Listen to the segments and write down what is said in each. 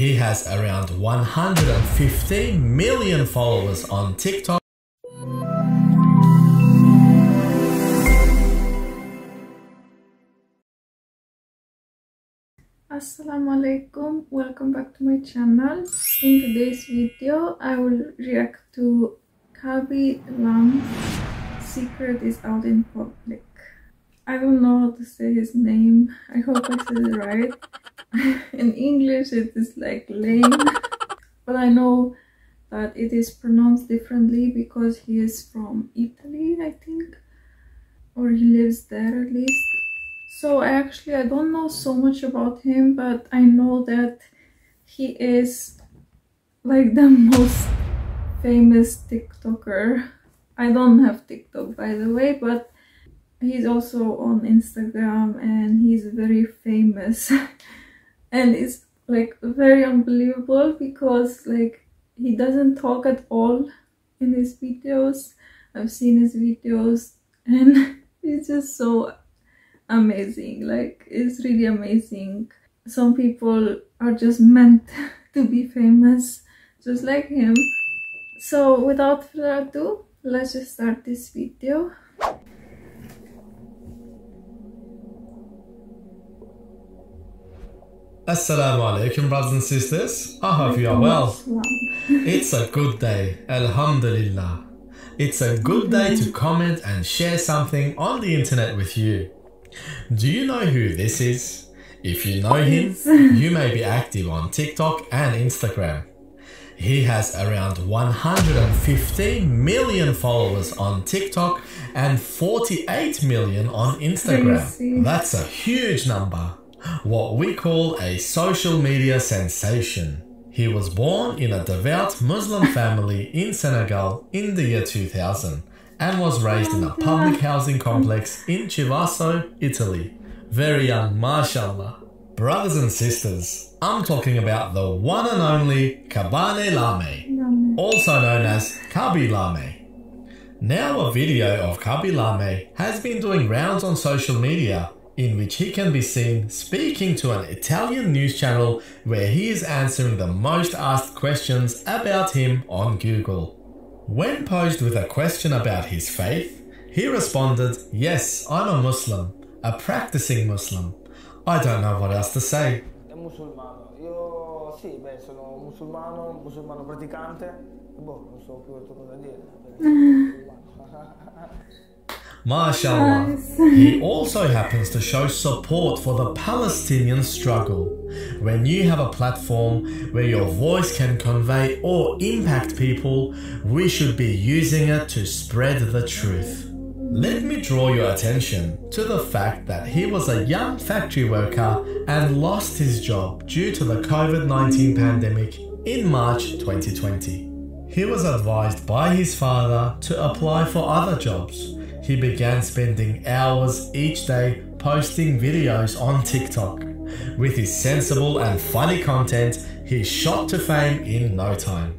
He has around 115 million followers on TikTok. Assalamu alaikum welcome back to my channel. In today's video i will react to Khaby Lame's secret is out in public. I don't know how to say his name. I hope i said it right in english it is like lame. But i know that it is pronounced differently because he is from italy i think. Or he lives there at least. So actually i don't know so much about him but i know that he is like the most famous tiktoker. I don't have tiktok by the way but he's also on instagram and he's very famous and it's like very unbelievable because like he doesn't talk at all in his videos. I've seen his videos and it's just so amazing. Like it's really amazing. Some people are just meant to be famous just like him. So without further ado let's just start this video Assalamu alaikum, brothers and sisters. I hope you are well. It's a good day, Alhamdulillah. It's a good day to comment and share something on the internet with you. Do you know who this is? If you know him, you may be active on TikTok and Instagram. He has around 115 million followers on TikTok and 48 million on Instagram. That's a huge number. What we call a social media sensation. He was born in a devout Muslim family in Senegal in the year 2000 and was raised in a public housing complex in Chivasso, Italy. Very young, mashallah. Brothers and sisters, I'm talking about the one and only Khabane Lame, also known as Khaby Lame. Now a video of Khaby Lame has been doing rounds on social media in which he can be seen speaking to an Italian news channel where he is answering the most asked questions about him on Google. When posed with a question about his faith, he responded, Yes, I'm a Muslim, a practicing Muslim. I don't know what else to say. È musulmano. Io sì, beh, sono musulmano, musulmano praticante. Boh, non so più altro cosa dire. MashaAllah. He also happens to show support for the Palestinian struggle. When you have a platform where your voice can convey or impact people, we should be using it to spread the truth. Let me draw your attention to the fact that he was a young factory worker and lost his job due to the COVID 19 pandemic in March 2020. He was advised by his father to apply for other jobs he began spending hours each day posting videos on TikTok. With his sensible and funny content, he shot to fame in no time.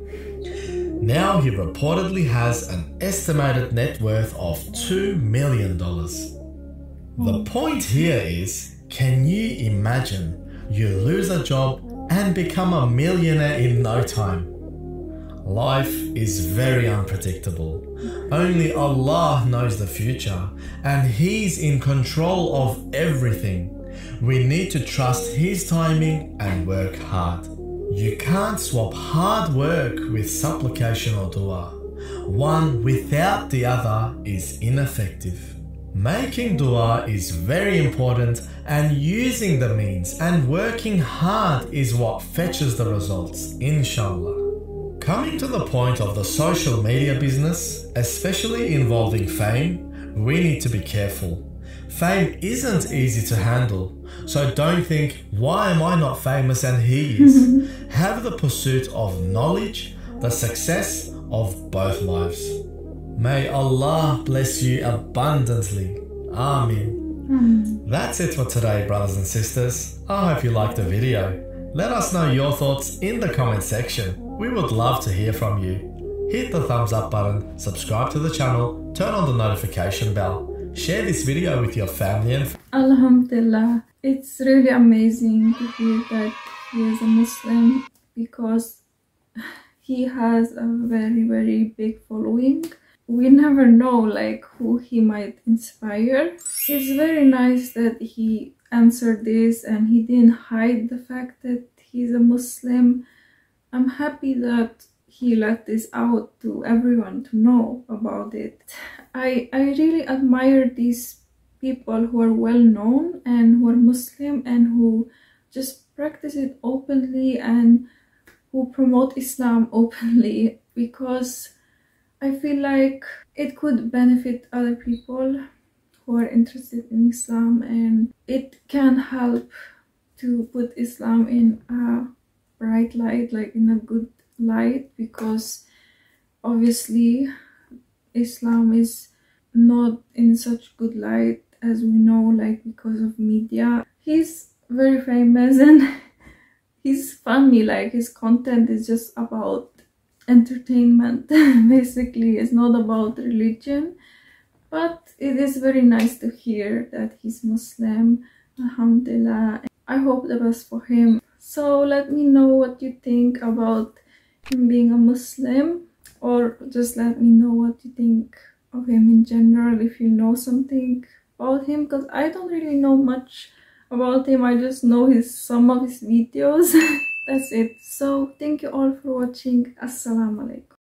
Now he reportedly has an estimated net worth of $2 million. The point here is can you imagine you lose a job and become a millionaire in no time? Life is very unpredictable. Only Allah knows the future and He's in control of everything. We need to trust His timing and work hard. You can't swap hard work with supplication or dua. One without the other is ineffective. Making dua is very important and using the means and working hard is what fetches the results, inshallah. Coming to the point of the social media business, especially involving fame, we need to be careful. Fame isn't easy to handle, so don't think, why am I not famous and he is? Have the pursuit of knowledge, the success of both lives. May Allah bless you abundantly. Amen. That's it for today, brothers and sisters. I hope you liked the video. Let us know your thoughts in the comment section. We would love to hear from you. Hit the thumbs up button, subscribe to the channel, turn on the notification bell, share this video with your family and Alhamdulillah, it's really amazing to hear that he is a Muslim because he has a very very big following. We never know like who he might inspire. It's very nice that he answered this and he didn't hide the fact that he's a muslim i'm happy that he let this out to everyone to know about it. I i really admire these people who are well known and who are muslim and who just practice it openly and who promote islam openly because I feel like it could benefit other people who are interested in Islam and it can help to put Islam in a bright light, like in a good light, because obviously Islam is not in such good light as we know, like because of media. He's very famous and he's funny, like his content is just about entertainment basically. It's not about religion but it is very nice to hear that he's muslim alhamdulillah. I hope the best for him so let me know what you think about him being a muslim or just let me know what you think of him in general if you know something about him because i don't really know much about him. I just know his some of his videos. That's it. So thank you all for watching. Assalamu alaikum